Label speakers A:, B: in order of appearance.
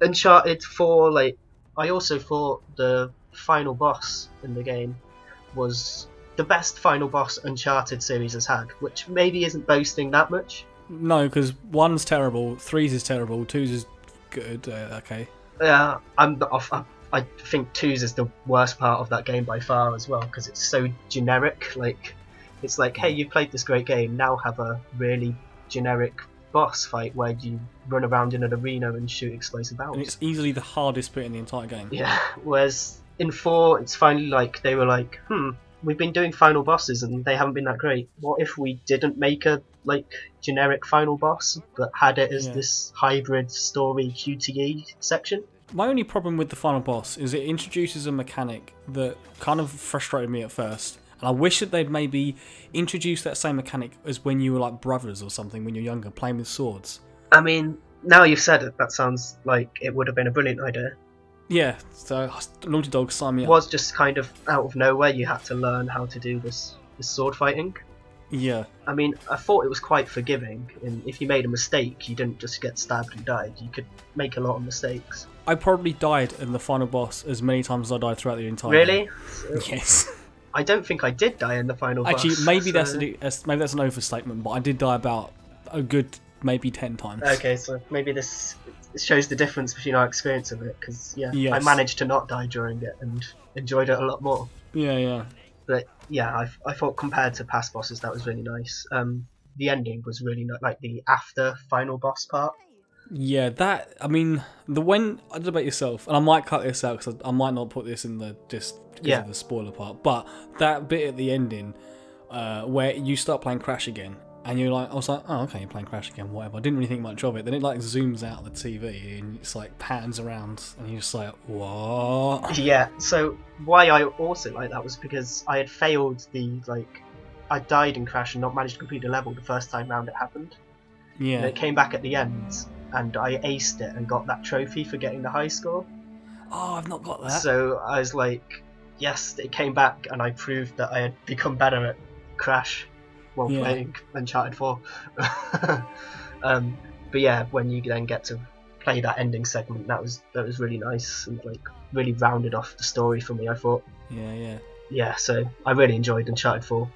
A: Uncharted 4, like, I also thought the final boss in the game was the best final boss Uncharted series has had, which maybe isn't boasting that much.
B: No, because one's terrible, three's is terrible, two's is good. Uh, okay.
A: Yeah, I'm off. I, I think two's is the worst part of that game by far as well because it's so generic. Like, it's like, hey, you've played this great game, now have a really generic boss fight where you run around in an arena and shoot explosive
B: And it's easily the hardest bit in the entire game.
A: Yeah. Whereas in four, it's finally like they were like, hmm, we've been doing final bosses and they haven't been that great. What if we didn't make a like generic final boss but had it as
B: Yeah.
A: this hybrid story QTE section?
B: My only problem with the final boss is it introduces a mechanic that kind of frustrated me at first. And I wish that they'd maybe introduce that same mechanic as when you were like brothers or something when you're younger, playing with swords.
A: I mean, now you've said it, that sounds like it would have been a brilliant idea.
B: Yeah, so Naughty Dog, sign me
A: It
B: up.
A: was just kind of out of nowhere. You had to learn how to do this, this sword fighting.
B: Yeah,
A: I mean, I thought it was quite forgiving. And if you made a mistake, you didn't just get stabbed and died. You could make a lot of mistakes.
B: I probably died in the final boss as many times as I died throughout the entire
A: Really?
B: game. Yes.
A: I don't think I did die in the final
B: Actually, maybe that's
A: so-
B: a, that's- maybe that's an overstatement, but I did die about a good maybe ten times.
A: Okay, so maybe this shows the difference between our experience of it, because yeah, I managed to not die during it and enjoyed it a lot more.
B: Yeah, yeah.
A: But yeah, I, I thought compared to past bosses, that was really nice. Um, the ending was really not like the after final boss part.
B: Yeah, that. I mean, the when I don't know about yourself, and I might cut this out because I, I might not put this in the just
A: Yeah.
B: of the spoiler part. But that bit at the ending, uh, where you start playing Crash again, and you're like, I was like, oh okay, you're playing Crash again, whatever. I didn't really think much of it. Then it like zooms out the TV and it's like pans around, and you're just like, what?
A: Yeah, so why I also like that was because I had failed the like I died in Crash and not managed to complete the level the first time round it happened. And
B: Yeah,
A: it came back at the end and I aced it and got that trophy for getting the high score.
B: oh, I've not got that.
A: So I was like, yes, it came back and I proved that I had become better at Crash while
B: Yeah.
A: playing Uncharted 4. um, but yeah, when you then get to play that ending segment, that was that was really nice and like really rounded off the story for me. I thought,
B: yeah, yeah.
A: yeah, so I really enjoyed Uncharted 4.